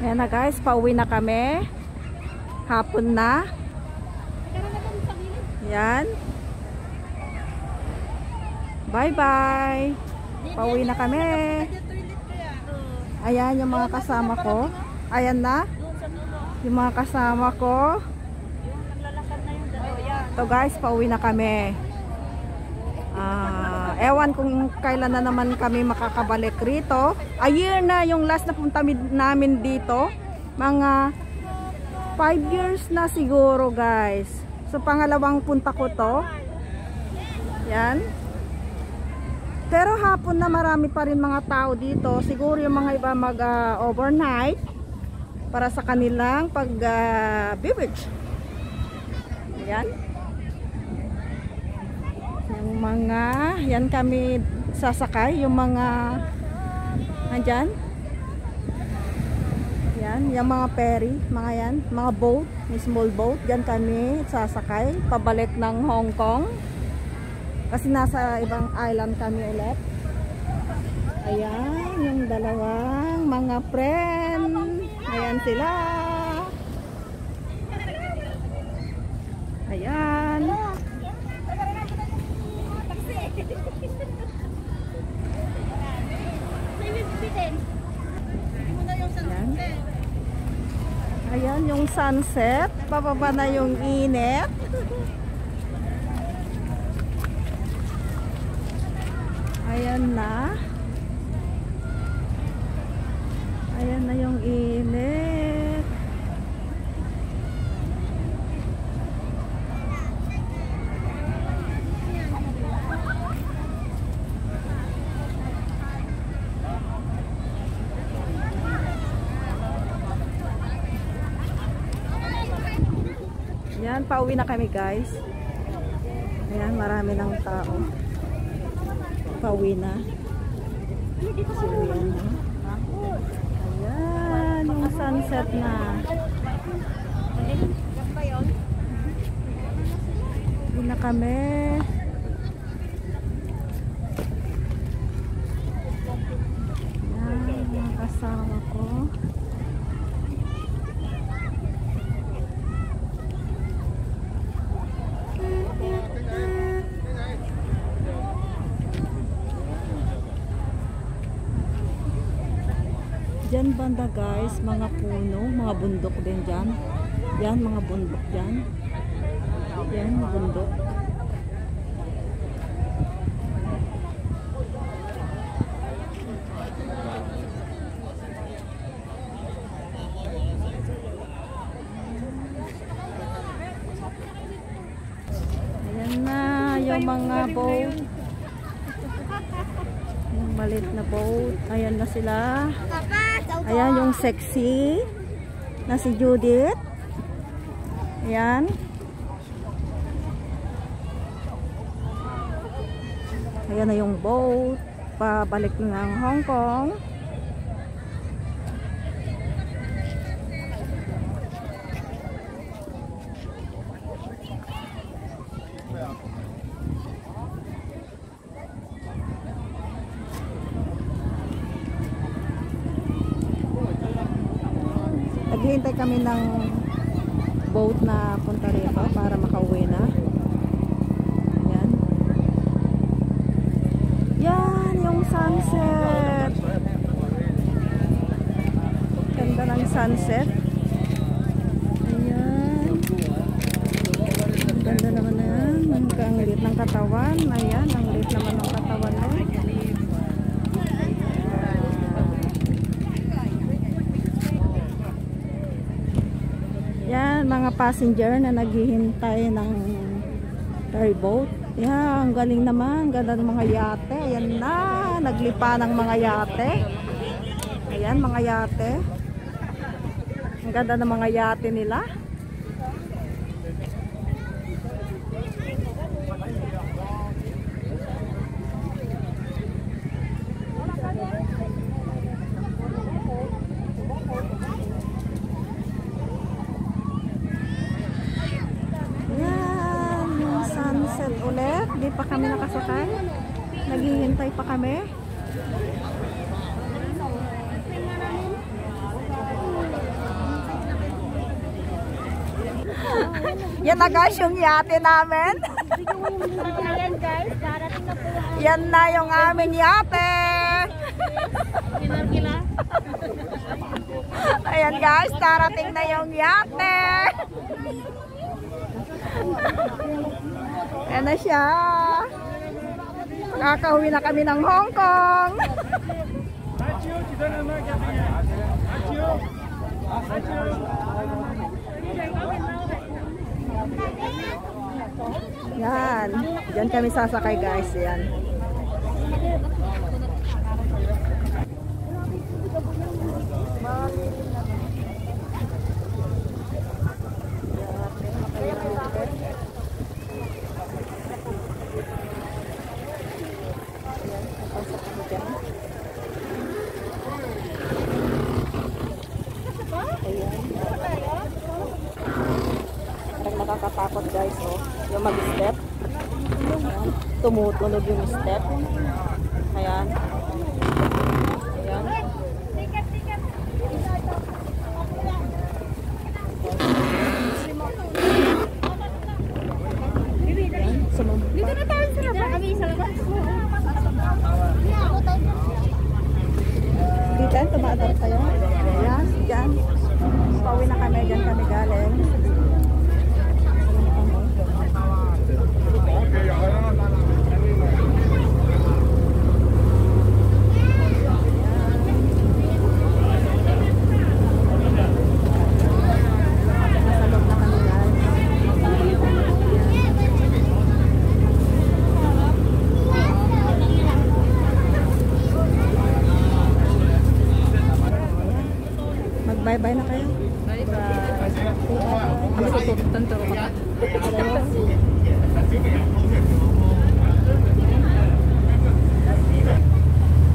Ayan na guys, pauwi na kami. Hapon na. Yan. Bye-bye. Pauwi na kami. Ayan yung mga kasama ko. Ayan na. Yung mga kasama ko. So guys, pauwi na kami. Ah, ewan kung kailan na naman kami makakabalik rito. A year na yung last na punta mi- namin dito. Mga 5 years na siguro guys. So pangalawang punta ko to. Yan. Pero hapon na marami pa rin mga tao dito. Siguro yung mga iba mag ah, overnight para sa kanilang pag uh, beverage. Yan. Mga, yan kami sasakay, yung mga andyan. Yan, yung mga ferry, mga yan, mga boat, may small boat, yan kami sasakay, pabalik ng Hong Kong. Kasi nasa ibang island kami ulit. Ayan, yung dalawang mga friend. Ayan sila. Ayan. Ayan. Ayan yung sunset. Pababa na yung init. Ayan na. Ayan na yung init. Yan, pauwi na kami guys. Ayan, marami ng tao. Pauwi na. So, yan na. Ayan, yung sunset na. Pauwi na kami. Ayan, mga kasama ko. Diyan banda guys, mga puno, mga bundok din dyan. Yan, mga bundok dyan. Yan, bundok. Ayan na, yung mga boat. Yung malit na boat. Ayan na sila. Ayan yung sexy na si Judith. Ayan. Ayan na yung boat. Pabalik ng Hong Kong. Naghihintay kami ng boat na punta rito para makauwi na. Yan. Yan, yung sunset. Ganda ng sunset. Ayan. Ganda naman na yan. Ang, liit ng katawan. Ayan, ang liit naman ng katawan na. Yan, mga passenger na naghihintay ng ferry boat. Yan, ang galing naman. Ganda ng mga yate. Ayan na, naglipa ng mga yate. Ayan, mga yate. Ang ganda ng mga yate nila. hospital. Naghihintay pa kami. Yan na guys yung yate namin. Ayan guys, darating na po. Yan na yung aming yate. Ayan guys, darating na yung yate. Ayan na siya. Kakauwi na kami ng Hong Kong. Yan. Diyan kami sasakay guys. Yan. Nakakatakot guys, oh. Yung mag-step. Tumutunog yung step. Ayan. Ayan. Dito na tayo sa labas. Kami sa labas. Dito, tumaadar tayo. Ayan, dyan. Pauwi na kami, dyan kami galing. Nasa loob na kami guys. Mag-bye-bye na kayo. To?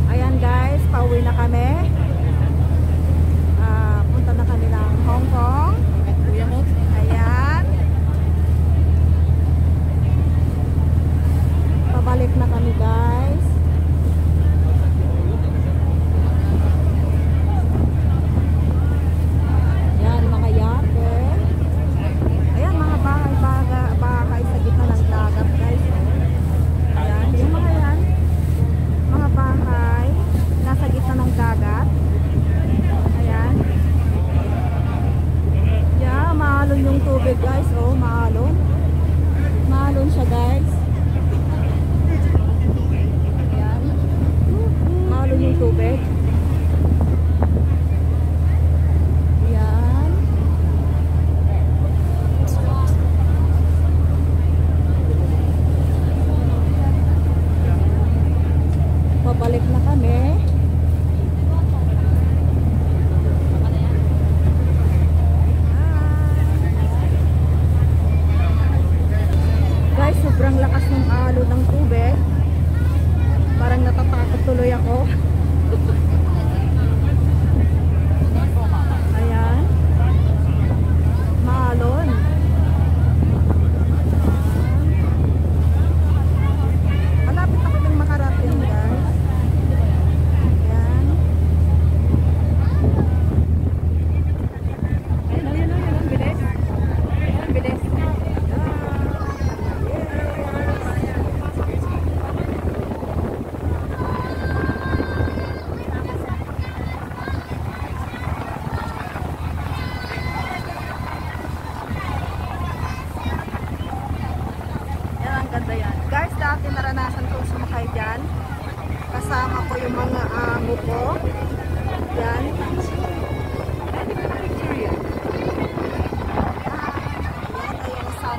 Ayan guys, pauwi na kami. हो गए।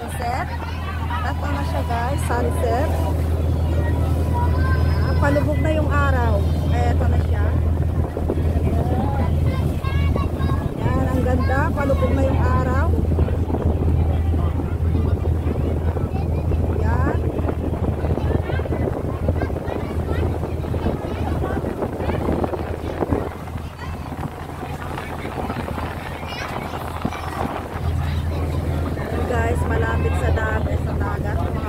sunset. At ano siya guys, sunset. Ah, palubog na yung araw. Kaya ito na siya. Yan, ang ganda. Palubog na yung araw. malapit sa dagat, eh, sa dagat.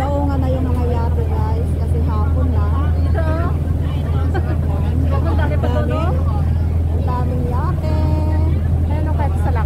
Nagdadaongan na yung mga yate guys kasi hapon na. Dito. Ang dami? Ang daming yate. Ang kahit sa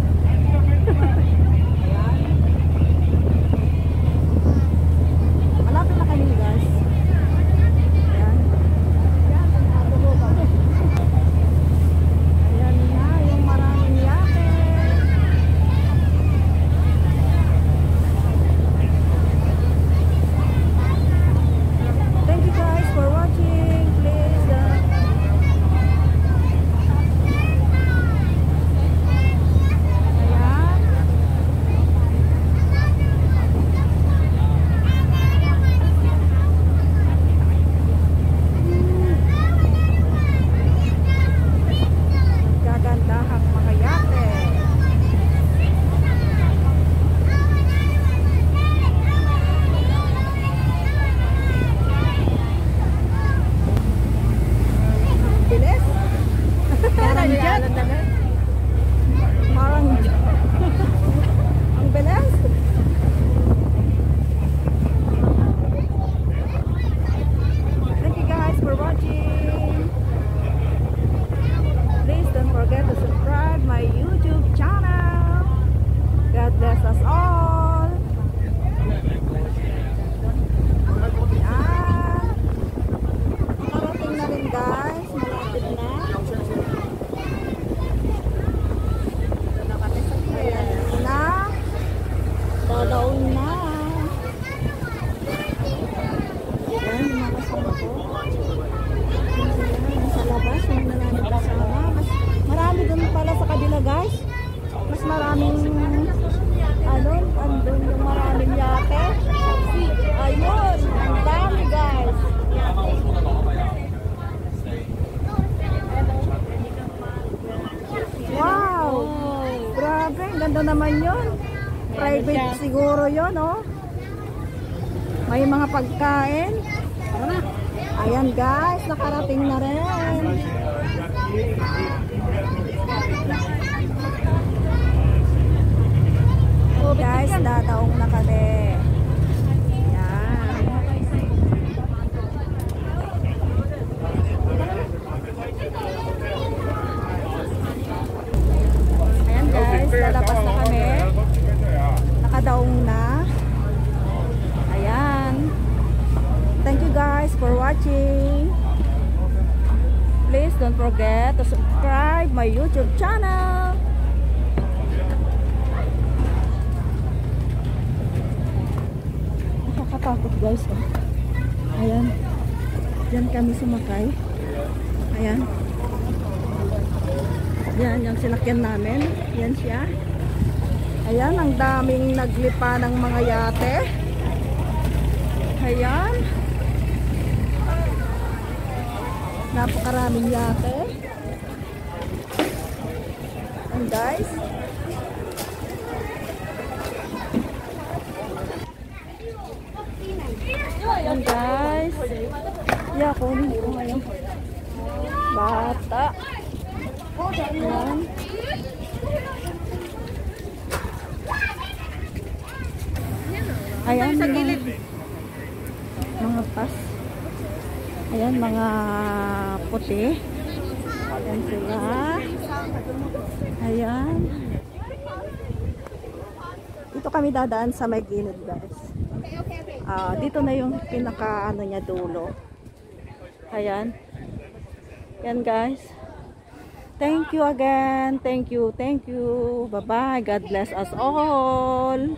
pagkain. Ayan guys, nakarating na rin. Guys, dadaong na kami. Ayan. Ayan guys, lalabas na kami. Nakadaong na. Ayan. Thank you guys for watching. Please don't forget to subscribe my YouTube channel. Nakakatakot guys. Oh. Ayan. Diyan kami sumakay. Ayan. Yan yung sinakyan namin. Yan siya. Ayan, ang daming naglipa ng mga yate. Ayan. Napakaraming yate. And guys. Ayan guys. Yeah, kunin ko ngayon. Bata. Ayan. Ayan, gilid. Mga. Ayan, mga puti. Ayan sila. Ayan. Dito kami dadaan sa may gilid, guys. Ah, dito na yung pinaka ano niya dulo. Ayan. Yan, guys. Thank you again. Thank you. Thank you. Bye-bye. God bless us all.